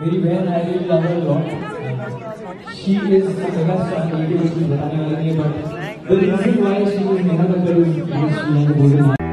मेरी बहन I will love her lot she is the video वाली but the reason why she is Neha Kakkar is she has golden